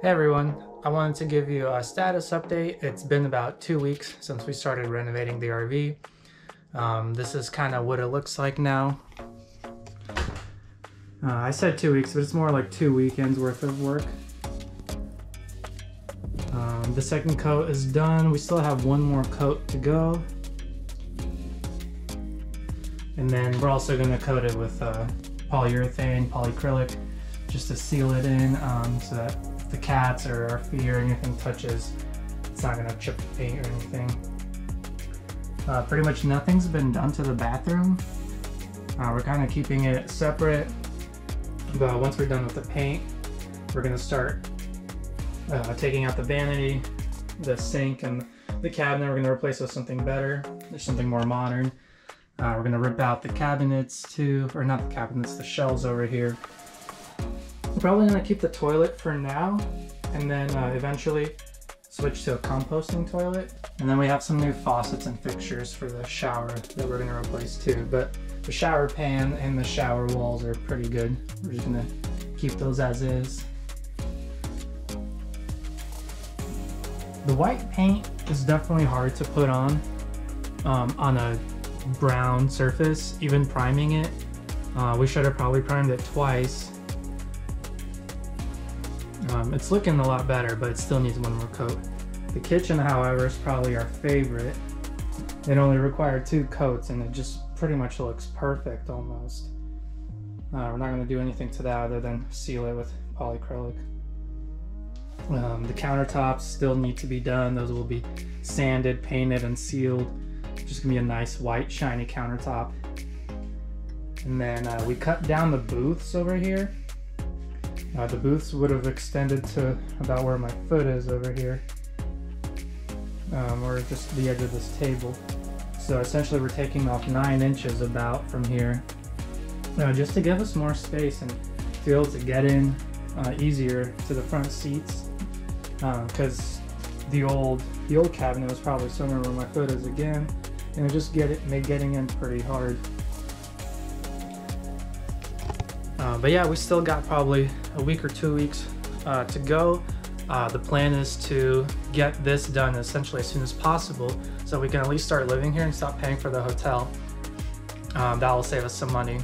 Hey everyone, I wanted to give you a status update. It's been about two weeks since we started renovating the RV. Um, this is kind of what it looks like now. Uh, I said two weeks, but it's more like two weekends worth of work. Um, the second coat is done. We still have one more coat to go. And then we're also going to coat it with uh, polyurethane, polyacrylic, just to seal it in um, so that the cats or our feet or anything touches, it's not going to chip the paint or anything. Uh, pretty much nothing's been done to the bathroom. Uh, we're kind of keeping it separate, but once we're done with the paint, we're going to start uh, taking out the vanity, the sink, and the cabinet. We're going to replace with something better. There's something more modern. Uh, we're gonna rip out the cabinets too, or not the cabinets, the shelves over here. We're probably gonna keep the toilet for now, and then uh, eventually switch to a composting toilet. And then we have some new faucets and fixtures for the shower that we're gonna replace too. But the shower pan and the shower walls are pretty good. We're just gonna keep those as is. The white paint is definitely hard to put on um, on a brown surface, even priming it. Uh, we should have probably primed it twice. Um, it's looking a lot better, but it still needs one more coat. The kitchen, however, is probably our favorite. It only required two coats and it just pretty much looks perfect almost. Uh, we're not going to do anything to that other than seal it with polyacrylic. Um, the countertops still need to be done. Those will be sanded, painted, and sealed. Just gonna be a nice white shiny countertop. And then uh, we cut down the booths over here. Uh, the booths would have extended to about where my foot is over here. Um, or just the edge of this table. So essentially we're taking off nine inches about from here. Uh, just to give us more space and to be able to get in uh, easier to the front seats. Because uh, the old the old cabinet was probably somewhere where my foot is again and it just get it made getting in pretty hard. Uh, but yeah, we still got probably a week or two weeks uh, to go. Uh, the plan is to get this done essentially as soon as possible so we can at least start living here and stop paying for the hotel. Um, that will save us some money.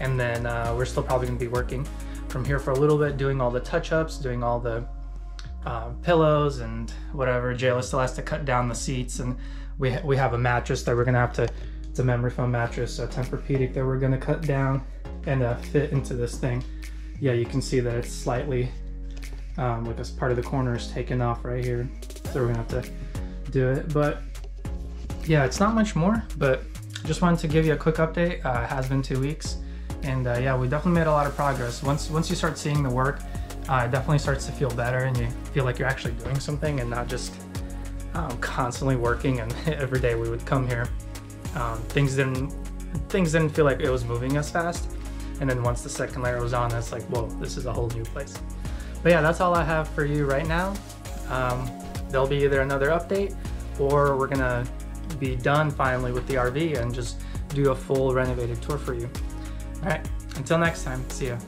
And then uh, we're still probably going to be working from here for a little bit, doing all the touch-ups, doing all the uh, pillows and whatever. Jayla still has to cut down the seats and we, ha we have a mattress that we're gonna have to, it's a memory foam mattress, a Tempur-Pedic that we're gonna cut down and uh, fit into this thing. Yeah, you can see that it's slightly, um, like this part of the corner is taken off right here. So we're gonna have to do it. But yeah, it's not much more, but just wanted to give you a quick update. Uh, it has been two weeks. And uh, yeah, we definitely made a lot of progress. Once, once you start seeing the work, uh, it definitely starts to feel better and you feel like you're actually doing something and not just um, constantly working and every day we would come here. Um, things didn't things didn't feel like it was moving as fast. And then once the second layer was on, it's like, whoa, this is a whole new place. But yeah, that's all I have for you right now. Um, there'll be either another update or we're gonna be done finally with the RV and just do a full renovated tour for you. All right, until next time, see ya.